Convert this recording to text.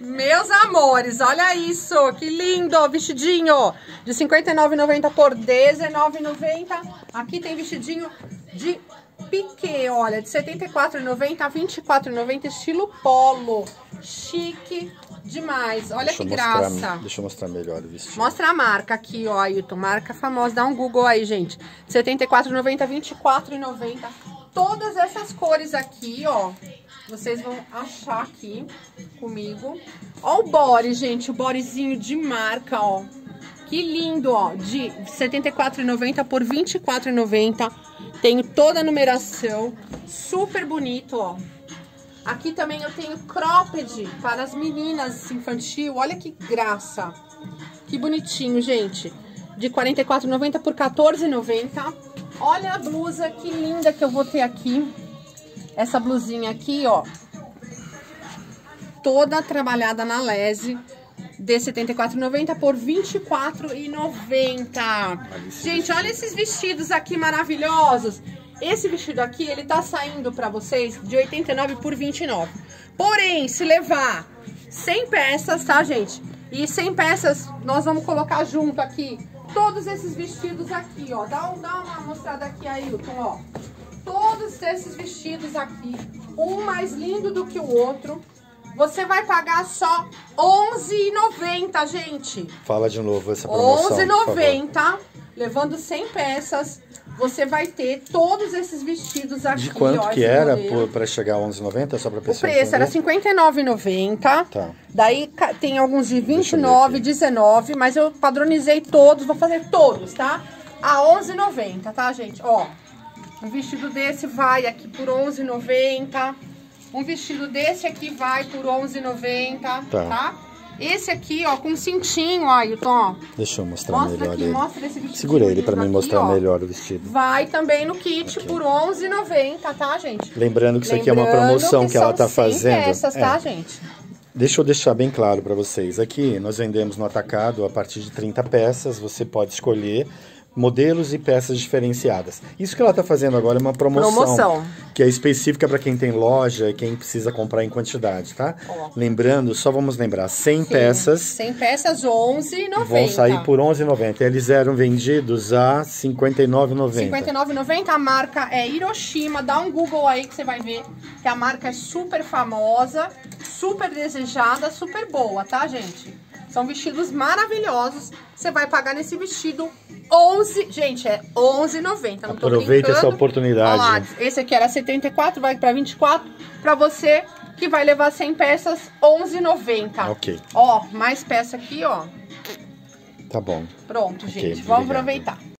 Meus amores, olha isso, que lindo, vestidinho de R$ 59,90 por R$19,90. Aqui tem vestidinho de piquê, olha, de R$ 74,90 a R$ 24,90, estilo polo. Chique demais, olha Deixa que eu mostrar- graça. Deixa eu mostrar melhor o vestido. Mostra a marca aqui, ó, Ailton. Marca famosa. Dá um Google aí, gente. R$ 74,90, R$ 24,90. Todas essas cores aqui, ó. Vocês vão achar aqui comigo. Ó o body, gente. O bodyzinho de marca, ó. Que lindo, ó. De R$ 74,90 por R$ 24,90. Tenho toda a numeração. Super bonito, ó. Aqui também eu tenho cropped para as meninas infantil. Olha que graça. Que bonitinho, gente. De R$ 44,90 por R$ 14,90. Olha a blusa que linda que eu vou ter aqui. Essa blusinha aqui, ó. Toda trabalhada na lese. De R$ 74,90 por R$ 24,90. Gente, olha esses vestidos aqui maravilhosos. Esse vestido aqui, ele tá saindo pra vocês de 89 por 29. Porém, se levar 100 peças, tá, gente? E 100 peças, nós vamos colocar junto aqui todos esses vestidos aqui, ó. Dá, um, dá uma mostrada aqui, Ailton, ó. Todos esses vestidos aqui, um mais lindo do que o outro. Você vai pagar só R$11,90, gente. Fala de novo essa promoção. por favor. R$11,90, levando 100 peças. Você vai ter todos esses vestidos aqui, De quanto ó, que era para chegar a 11,90 só para O pessoa preço era entender? R$ 59,90. Tá. Daí tem alguns de Deixa eu ver 29, aqui. 19, mas eu padronizei todos, vou fazer todos, tá? A 11,90, tá, gente? Ó, um vestido desse vai aqui por 11,90. Um vestido desse aqui vai por 11,90, Tá. tá. Esse aqui, ó, com cintinho, ó, Ailton. Deixa eu mostrar Mostra melhor aqui, ele. mostra esse vestido. Segura ele para mim aqui, mostrar ó. melhor o vestido. Vai também no kit por 11,90, tá, gente? Lembrando que isso aqui é uma Lembrando promoção que, ela são tá 100 fazendo. peças, É. tá, gente? Deixa eu deixar bem claro para vocês. Aqui nós vendemos no atacado a partir de 30 peças. Você pode escolher modelos e peças diferenciadas. Isso que ela está fazendo agora é uma promoção, Promoção. que é específica para quem tem loja e quem precisa comprar em quantidade, tá? Ó. Lembrando, só vamos lembrar, 100 Sim, peças 100 peças, 11,90. vão sair por 11,90. Eles eram vendidos a 59,90. 59,90. A marca é Hiroshima. Dá um Google aí que você vai ver que a marca é super famosa, super desejada, super boa, tá, gente? São vestidos maravilhosos. Você vai pagar nesse vestido 11, gente, é 11,90. Não tô Aproveita essa oportunidade. Lá, esse aqui era 74, vai pra 24. Pra você que vai levar 100 peças, 11,90. Ok. Ó, mais peça aqui, ó. Tá bom. Pronto, Ok, gente. Vamos obrigado. aproveitar.